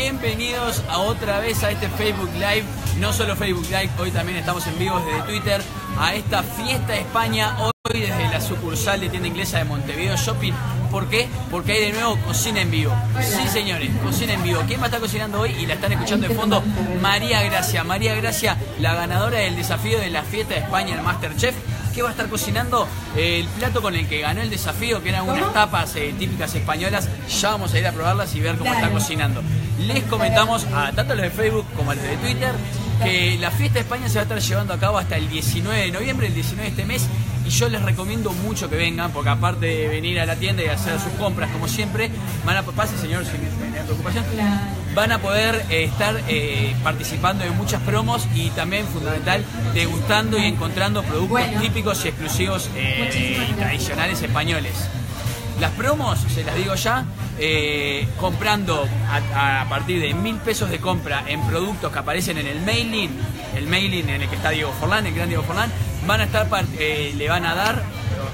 Bienvenidos a otra vez a este Facebook Live. No solo Facebook Live, hoy también estamos en vivo desde Twitter a esta fiesta de España. Hoy desde la sucursal de tienda inglesa de Montevideo Shopping. ¿Por qué? Porque hay de nuevo cocina en vivo. Sí, señores, cocina en vivo. ¿Quién va a estar cocinando hoy? Y la están escuchando de fondo. María Gracia. María Gracia, la ganadora del desafío de la fiesta de España, el Masterchef que va a estar cocinando el plato con el que ganó el desafío, que eran unas tapas eh, típicas españolas. Ya vamos a ir a probarlas y ver cómo está cocinando. Les comentamos a tanto los de Facebook como a los de Twitter que la fiesta de España se va a estar llevando a cabo hasta el 19 de noviembre, el 19 de este mes, y yo les recomiendo mucho que vengan, porque aparte de venir a la tienda y hacer sus compras como siempre, van a pase señor sin preocupación, van a poder eh, estar eh, participando en muchas promos y también fundamental degustando y encontrando productos típicos y exclusivos eh, y tradicionales españoles. Las promos, se las digo ya, comprando a, partir de mil pesos de compra en productos que aparecen en el mailing, el mailing en el que está Diego Forlán, el gran Diego Forlán, van a estar, le van a dar,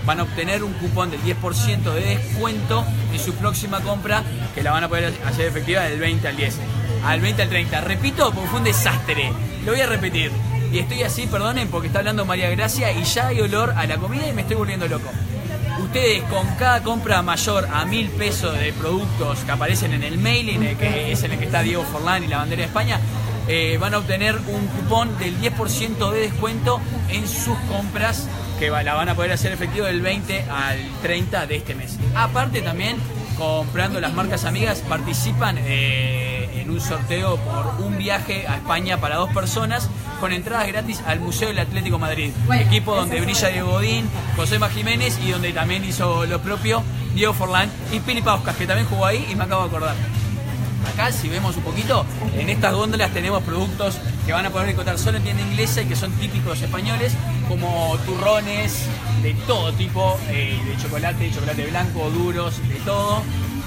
van a obtener un cupón del 10% de descuento en su próxima compra que la van a poder hacer efectiva del 20 al 10, al 20 al 30. Repito, porque fue un desastre. Lo voy a repetir. Y estoy así, perdonen, porque está hablando María Gracia y ya hay olor a la comida y me estoy volviendo loco. Ustedes con cada compra mayor a mil pesos de productos que aparecen en el mailing, que es en el que está Diego Forlán y la bandera de España, eh, van a obtener un cupón del 10% de descuento en sus compras que la van a poder hacer efectivo del 20 al 30 de este mes. Aparte también, comprando las marcas amigas, participan eh, en un sorteo por un viaje a España para dos personas con entradas gratis al Museo del Atlético Madrid. equipo donde brilla Diego Godín, José Jiménez y donde también hizo lo propio Diego Forlán y Pili Pauskas, que también jugó ahí y me acabo de acordar. Acá, si vemos un poquito, en estas góndolas tenemos productos que van a poder encontrar solo en tienda inglesa y que son típicos españoles, como turrones de todo tipo, eh, de chocolate, chocolate blanco, duros, de todo.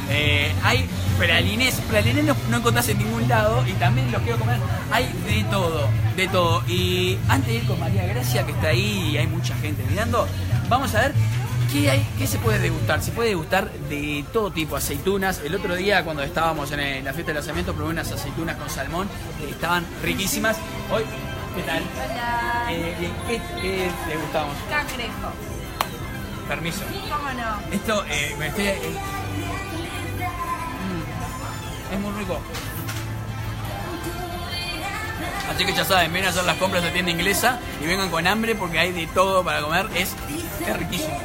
Eh, hay pralines, pralines no, no, encontrás en ningún lado y también los quiero comer. Hay de todo, de todo. Y antes de ir con María Gracia, que está ahí y hay mucha gente mirando, vamos a ver ¿Qué, hay, ¿Qué se puede degustar? Se puede degustar de todo tipo, aceitunas. El otro día cuando estábamos en la fiesta de lanzamiento probé unas aceitunas con salmón que estaban riquísimas. Hoy, ¿qué tal? Hola. Eh, ¿qué, ¿Qué degustamos? Cangrejo. Permiso. ¿Cómo no? Esto, eh, me estoy... Eh, mm, es muy rico. Así que ya saben, ven a hacer las compras de tienda inglesa y vengan con hambre porque hay de todo para comer. Es, es riquísimo.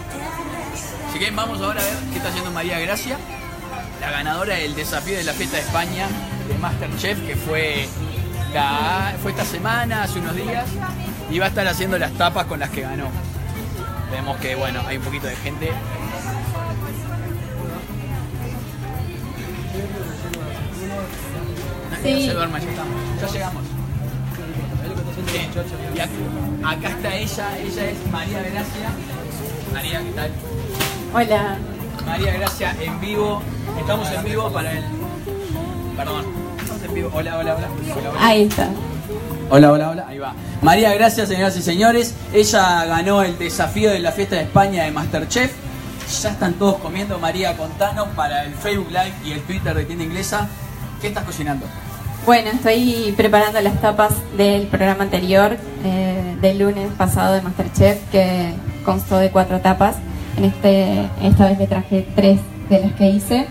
Que vamos ahora a ver qué está haciendo María Gracia, la ganadora del desafío de la fiesta de España de Masterchef, que fue, fue esta semana, hace unos días, y va a estar haciendo las tapas con las que ganó. Vemos que, bueno, hay un poquito de gente. Sí. se duerma, ya estamos. Ya llegamos. Y acá, está ella, ella es María Gracia. María, ¿qué tal? Hola. María Gracia en vivo. Estamos en vivo para el. Perdón. Estamos en vivo. Hola, hola, hola. Ahí está. Hola, hola, hola. Ahí va. María Gracia, señoras y señores. Ella ganó el desafío de la fiesta de España de Masterchef. Ya están todos comiendo. María, contanos para el Facebook Live y el Twitter de Tienda Inglesa. ¿Qué estás cocinando? Bueno, estoy preparando las tapas del programa anterior, eh, del lunes pasado de Masterchef, que constó de cuatro tapas. En este, esta vez le traje tres de las que hice.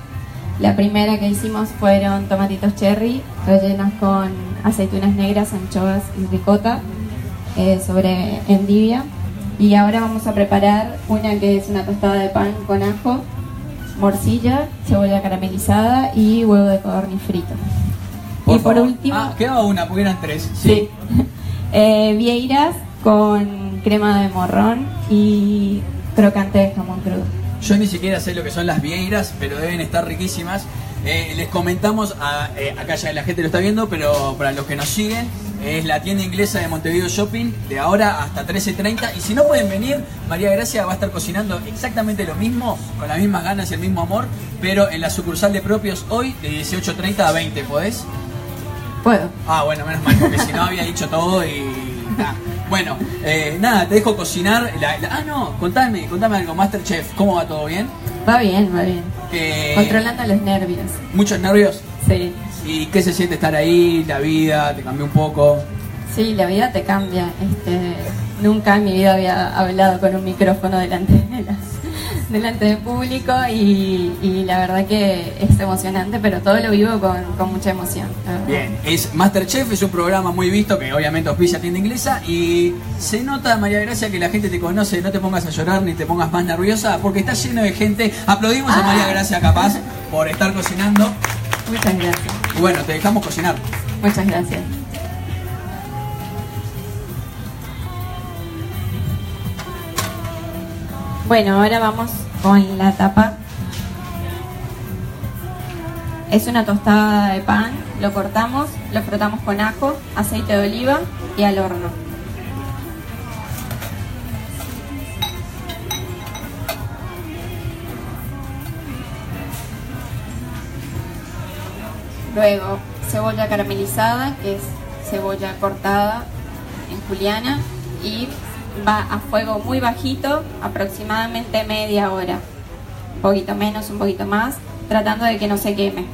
La primera que hicimos fueron tomatitos cherry, rellenos con aceitunas negras, anchoas y ricota, eh, sobre endivia. Y ahora vamos a preparar una que es una tostada de pan con ajo, morcilla, cebolla caramelizada y huevo de codorniz frito y por último. Ah, quedaba una, porque eran tres. Sí. eh, vieiras con crema de morrón y crocante de jamón crudo. Yo ni siquiera sé lo que son las vieiras, pero deben estar riquísimas. Eh, les comentamos, eh, acá ya la gente lo está viendo, pero para los que nos siguen, es la tienda inglesa de Montevideo Shopping de ahora hasta 13.30. Y si no pueden venir, María Gracia va a estar cocinando exactamente lo mismo, con las mismas ganas y el mismo amor, pero en la sucursal de propios hoy de 18.30 a 20. ¿Podés? Puedo. Ah, bueno, menos mal, porque si no había dicho todo y. Bueno, eh, nada, te dejo cocinar. ah, no, contame, contame algo, Masterchef, ¿cómo va todo bien? Va bien, va bien. Eh, Controlando los nervios. ¿Muchos nervios? Sí. ¿Y qué se siente estar ahí? ¿La vida te cambió un poco? Sí, la vida te cambia. Este, nunca en mi vida había hablado con un micrófono delante de las- delante del público y, y la verdad que es emocionante, pero todo lo vivo con, con mucha emoción. Bien, es Masterchef, es un programa muy visto que obviamente auspicia tienda inglesa y se nota, María Gracia, que la gente te conoce, no te pongas a llorar ni te pongas más nerviosa porque está lleno de gente. Aplaudimos a Ah. María Gracia capaz por estar cocinando Muchas gracias. y bueno, te dejamos cocinar. Muchas gracias. Bueno, ahora vamos con la tapa. Es una tostada de pan, lo cortamos, lo frotamos con ajo, aceite de oliva y al horno. Luego, cebolla caramelizada, que es cebolla cortada en juliana y va a fuego muy bajito, aproximadamente media hora. Un poquito menos, un poquito más, tratando de que no se queme.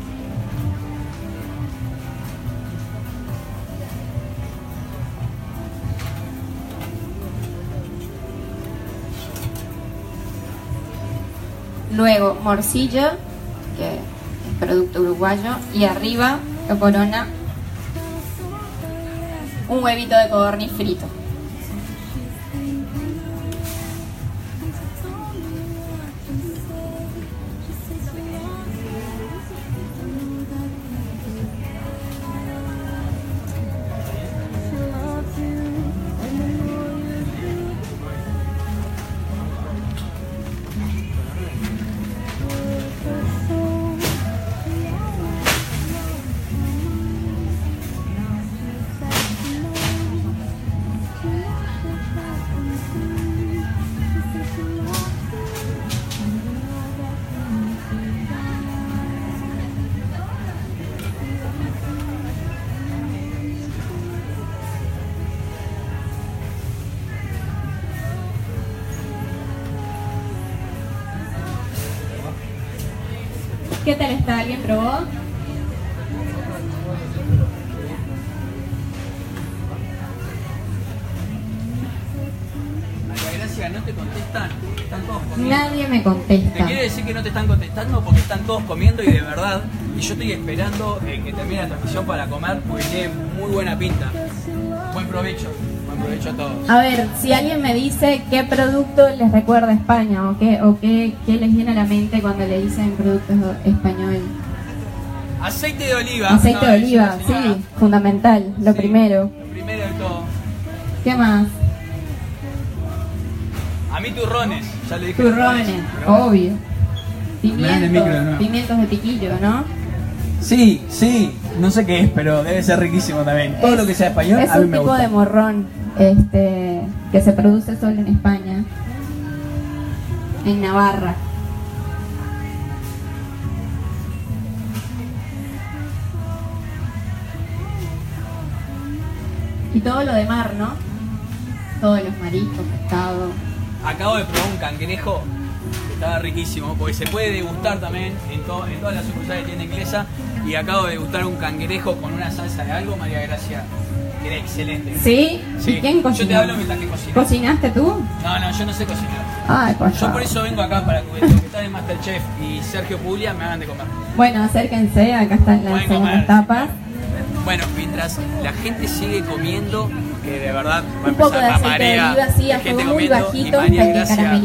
Luego, morcilla, que es producto uruguayo, y arriba lo corona un huevito de codorniz frito. ¿Qué tal está? ¿Alguien probó? No te contestan, están todos comiendo. Nadie me ¿Te contesta. quiere decir que no te están contestando? Porque están todos comiendo y de verdad, y yo estoy esperando eh, que termine la transmisión para comer porque tiene muy buena pinta. Buen provecho, provecho a todos. A ver, si alguien me dice qué producto les recuerda a España o qué, o qué, qué les viene a la mente cuando le dicen productos español. Aceite de oliva. Aceite no, de oliva, sí, fundamental, lo Sí, primero. Lo primero de todo. ¿Qué más? A mí turrones, ya le dije. Turrones, obvio. Pimientos, micro pimientos de piquillo, ¿no? Sí, sí, no sé qué es, pero debe ser riquísimo también. Todo lo que sea español, Es a mí un me tipo gusta. de morrón este, que se produce solo en España, en Navarra. Y todo lo de mar, ¿no? Todos los mariscos, pescado. Acabo de probar un cangrejo que estaba riquísimo, porque se puede degustar también en, to- en todas las sucursales de tienda inglesa. Y acabo de degustar un cangrejo con una salsa de algo, María Gracia, que era excelente. ¿Sí? Sí. ¿Y quién cocinó? Yo te hablo mientras que cocino. ¿Cocinaste tú? No, no, yo no sé cocinar. Ay, por Yo por eso vengo acá para que los que están en Masterchef y Sergio Puglia me hagan de comer. Bueno, acérquense, acá están las segundas tapas. Bueno, mientras la gente sigue comiendo, que de verdad va a Un poco empezar de la marea oliva, sí, a de gente muy bajito y María Gracia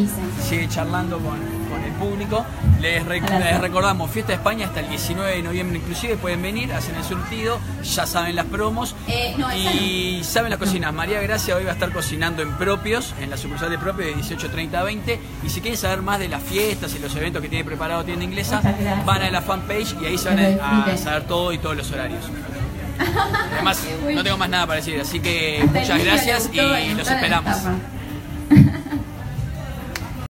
sigue charlando con el público. Les, rec- recordamos, Fiesta de España hasta el 19 de noviembre inclusive, pueden venir, hacen el surtido, ya saben las promos. Eh, no, y saben las cocinas, María Gracia hoy va a estar cocinando en propios, en la sucursal de propios de 18.30 a 20. Y si quieren saber más de las fiestas y los eventos que tiene preparado Tienda Inglesa, van a la fanpage y ahí se van a, saber todo y todos los horarios. Además, no tengo más nada para decir, así que muchas gracias y los esperamos.